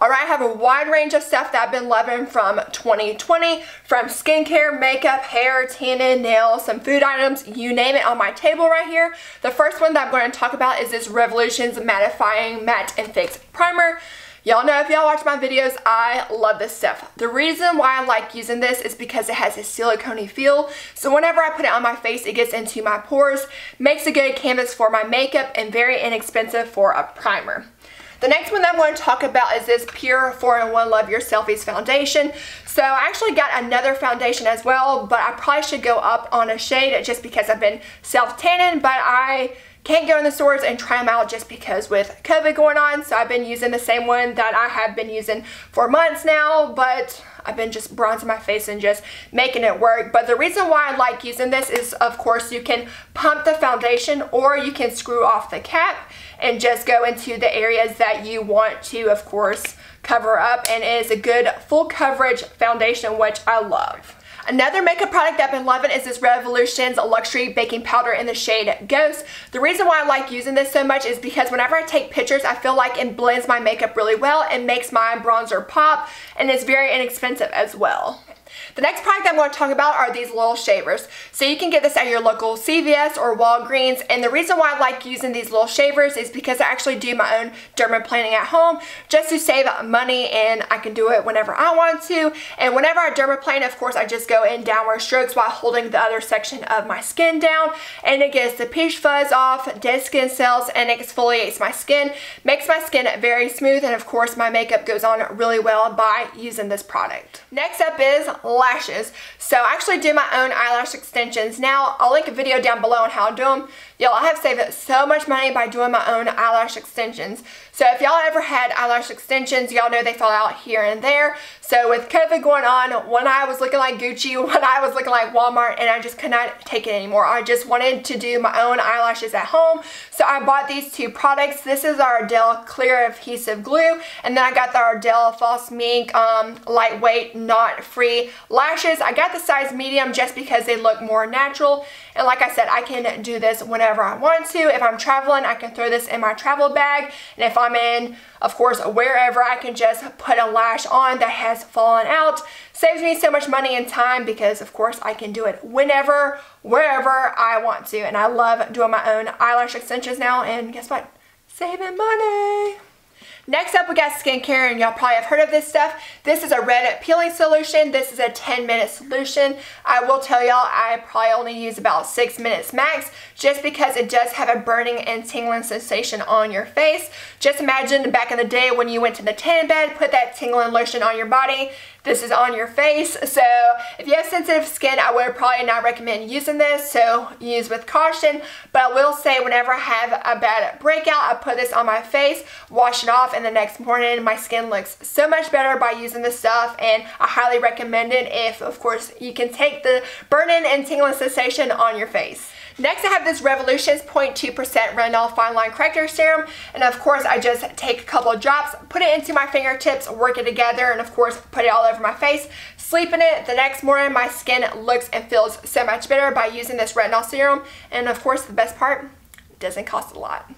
Alright, I have a wide range of stuff that I've been loving from 2020, from skincare, makeup, hair, tanning, nails, some food items, you name it on my table right here. The first one that I'm going to talk about is this Revolutions Mattifying Matte and Fix Primer. Y'all know if y'all watch my videos, I love this stuff. The reason why I like using this is because it has a silicone feel. So whenever I put it on my face, it gets into my pores, makes a good canvas for my makeup, and very inexpensive for a primer. The next one that I'm going to talk about is this PUR 4-in-1 Love Your Selfies Foundation. So I actually got another foundation as well, but I probably should go up on a shade just because I've been self-tanning, but I can't go in the stores and try them out just because with COVID going on. So I've been using the same one that I have been using for months now, but I've been just bronzing my face and just making it work. But the reason why I like using this is, of course, you can pump the foundation or you can screw off the cap and just go into the areas that you want to, of course, cover up. And it is a good full coverage foundation, which I love. Another makeup product that I've been loving is this Revolutions Luxury Baking Powder in the shade Ghost. The reason why I like using this so much is because whenever I take pictures, I feel like it blends my makeup really well and makes my bronzer pop, and it's very inexpensive as well. The next product I'm going to talk about are these little shavers. So you can get this at your local CVS or Walgreens and the reason why I like using these little shavers is because I actually do my own dermaplaning at home just to save money and I can do it whenever I want to and whenever I dermaplane of course I just go in downward strokes while holding the other section of my skin down and it gets the peach fuzz off, dead skin cells and exfoliates my skin, makes my skin very smooth and of course my makeup goes on really well by using this product. Next up is lashes. So I actually do my own eyelash extensions. Now, I'll link a video down below on how to do them. Y'all, I have saved so much money by doing my own eyelash extensions. So if y'all ever had eyelash extensions, y'all know they fall out here and there. So with COVID going on, one eye was looking like Gucci, one eye was looking like Walmart, and I just could not take it anymore. I just wanted to do my own eyelashes at home. So I bought these two products. This is our Ardell Clear Adhesive Glue, and then I got the Ardell False Mink um, Lightweight Knot Free Lashes. I got the size medium just because they look more natural. And like I said, I can do this whenever I want to. If I'm traveling, I can throw this in my travel bag. And if I'm in, of course, wherever, I can just put a lash on that has fallen out. Saves me so much money and time because, of course, I can do it whenever, wherever I want to. And I love doing my own eyelash extensions now. And guess what? Saving money. Next up, we got skincare, and y'all probably have heard of this stuff. This is a red peeling solution. This is a 10 minute solution. I will tell y'all, I probably only use about six minutes max, just because it does have a burning and tingling sensation on your face. Just imagine back in the day when you went to the tan bed, put that tingling lotion on your body, this is on your face. So if you have sensitive skin, I would probably not recommend using this. So use with caution. But I will say whenever I have a bad breakout, I put this on my face, wash it off, and the next morning my skin looks so much better by using this stuff. And I highly recommend it if, of course, you can take the burning and tingling sensation on your face. Next I have this Revolutions 0.2% Retinol Fine Line Corrector Serum and of course I just take a couple of drops, put it into my fingertips, work it together and of course put it all over my face, sleep in it. The next morning my skin looks and feels so much better by using this retinol serum and of course the best part, doesn't cost a lot.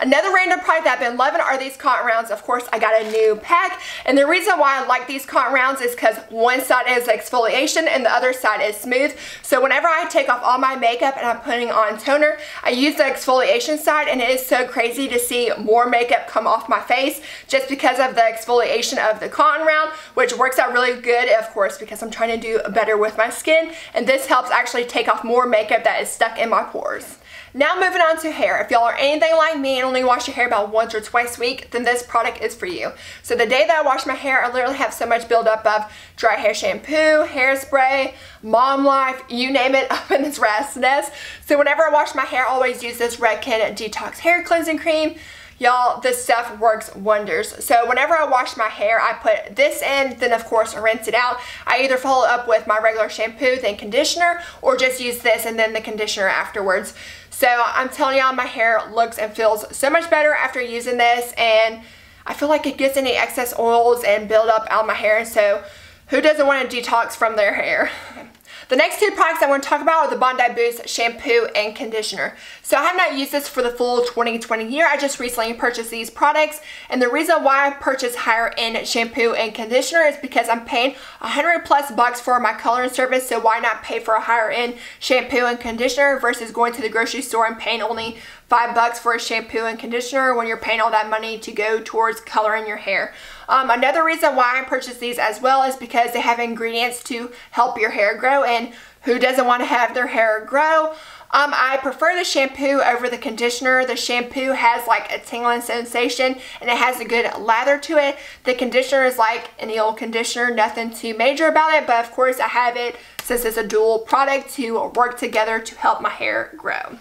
Another random product that I've been loving are these cotton rounds. Of course, I got a new pack. And the reason why I like these cotton rounds is because one side is exfoliation and the other side is smooth. So whenever I take off all my makeup and I'm putting on toner, I use the exfoliation side and it is so crazy to see more makeup come off my face just because of the exfoliation of the cotton round, which works out really good, of course, because I'm trying to do better with my skin. And this helps actually take off more makeup that is stuck in my pores. Now moving on to hair. If y'all are anything like me and only wash your hair about once or twice a week, then this product is for you. So the day that I wash my hair, I literally have so much buildup of dry hair shampoo, hairspray, mom life, you name it, up in this rat's nest. So whenever I wash my hair, I always use this Redken Detox Hair Cleansing Cream. Y'all, this stuff works wonders. So whenever I wash my hair, I put this in, then of course rinse it out. I either follow up with my regular shampoo, then conditioner, or just use this and then the conditioner afterwards. So I'm telling y'all, my hair looks and feels so much better after using this, and I feel like it gets any excess oils and build up out of my hair, so who doesn't want to detox from their hair? The next two products I want to talk about are the Bondi Boost shampoo and conditioner. So I have not used this for the full 2020 year. I just recently purchased these products and the reason why I purchased higher end shampoo and conditioner is because I'm paying 100 plus bucks for my coloring service so why not pay for a higher end shampoo and conditioner versus going to the grocery store and paying only five bucks for a shampoo and conditioner when you're paying all that money to go towards coloring your hair. Um, another reason why I purchased these as well is because they have ingredients to help your hair grow and who doesn't want to have their hair grow? Um, I prefer the shampoo over the conditioner. The shampoo has like a tingling sensation and it has a good lather to it. The conditioner is like any old conditioner, nothing too major about it, but of course I have it since it's a dual product to work together to help my hair grow.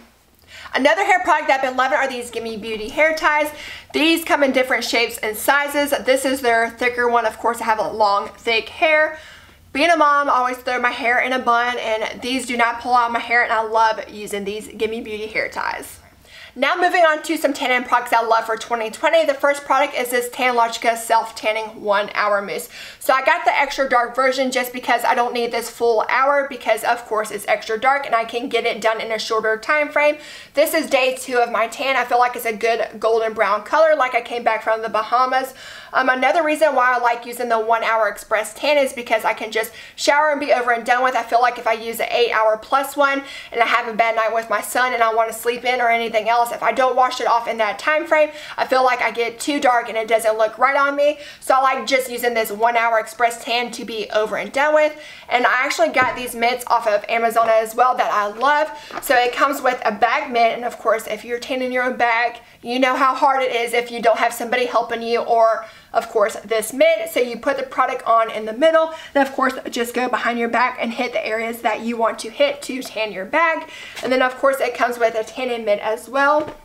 Another hair product that I've been loving are these Gimme Beauty hair ties. These come in different shapes and sizes. This is their thicker one. Of course, I have a long, thick hair. Being a mom, I always throw my hair in a bun and these do not pull out my hair and I love using these Gimme Beauty hair ties. Now moving on to some tanning products I love for 2020. The first product is this Tanologist Self Tanning 1 Hour Mousse. So I got the extra dark version just because I don't need this full hour because of course it's extra dark and I can get it done in a shorter time frame. This is day two of my tan. I feel like it's a good golden brown color like I came back from the Bahamas. Um, another reason why I like using the one hour express tan is because I can just shower and be over and done with. I feel like if I use an eight hour plus one and I have a bad night with my son and I want to sleep in or anything else, if I don't wash it off in that time frame, I feel like I get too dark and it doesn't look right on me. So I like just using this one hour express tan to be over and done with. And I actually got these mitts off of Amazon as well that I love. So it comes with a bag mitt and of course if you're tanning your own bag, you know how hard it is if you don't have somebody helping you or of course this mitt so you put the product on in the middle Then of course just go behind your back and hit the areas that you want to hit to tan your bag and then of course it comes with a tanning mitt as well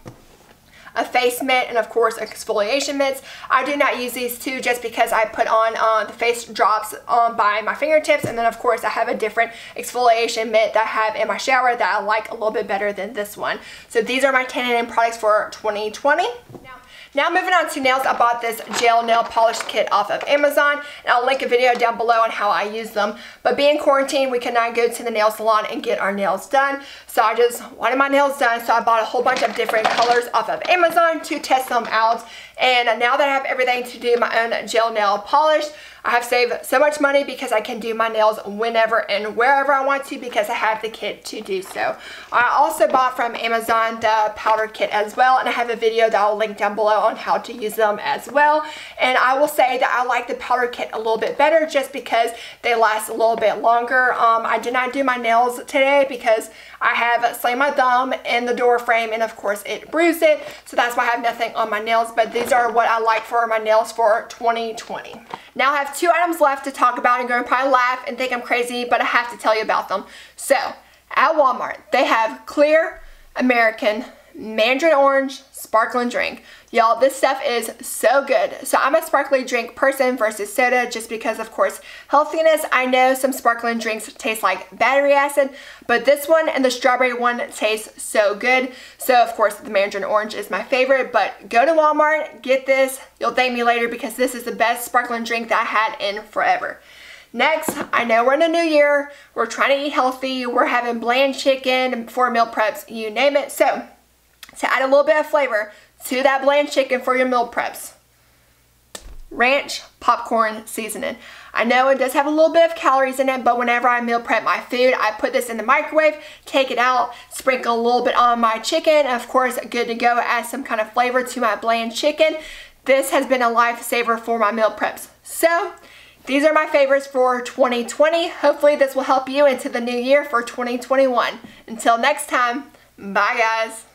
a face mitt, and of course exfoliation mitts. I do not use these two just because I put on uh, the face drops on by my fingertips and then of course I have a different exfoliation mitt that I have in my shower that I like a little bit better than this one. So these are my tanning products for 2020. Now, now moving on to nails, I bought this gel nail polish kit off of Amazon, and I'll link a video down below on how I use them. But being quarantined, we cannot go to the nail salon and get our nails done. So I just wanted my nails done, so I bought a whole bunch of different colors off of Amazon to test them out. And now that I have everything to do my own gel nail polish, I have saved so much money because I can do my nails whenever and wherever I want to because I have the kit to do so. I also bought from Amazon the powder kit as well and I have a video that I'll link down below on how to use them as well. And I will say that I like the powder kit a little bit better just because they last a little bit longer. Um, I did not do my nails today because I have slammed my thumb in the door frame and of course it bruised it. So that's why I have nothing on my nails. But these are what I like for my nails for 2020. Now I have two items left to talk about and you're to probably laugh and think I'm crazy, but I have to tell you about them. So at Walmart, they have clear American mandarin orange sparkling drink. Y'all, this stuff is so good. So I'm a sparkling drink person versus soda just because, of course, healthiness. I know some sparkling drinks taste like battery acid, but this one and the strawberry one taste so good. So, of course, the mandarin orange is my favorite, but go to Walmart, get this. You'll thank me later because this is the best sparkling drink that I had in forever. Next, I know we're in a new year. We're trying to eat healthy. We're having bland chicken for meal preps, you name it. So, to add a little bit of flavor to that bland chicken for your meal preps. Ranch popcorn seasoning. I know it does have a little bit of calories in it, but whenever I meal prep my food, I put this in the microwave, take it out, sprinkle a little bit on my chicken. Of course, good to go, add some kind of flavor to my bland chicken. This has been a lifesaver for my meal preps. So, these are my favorites for 2020. Hopefully this will help you into the new year for 2021. Until next time, bye guys.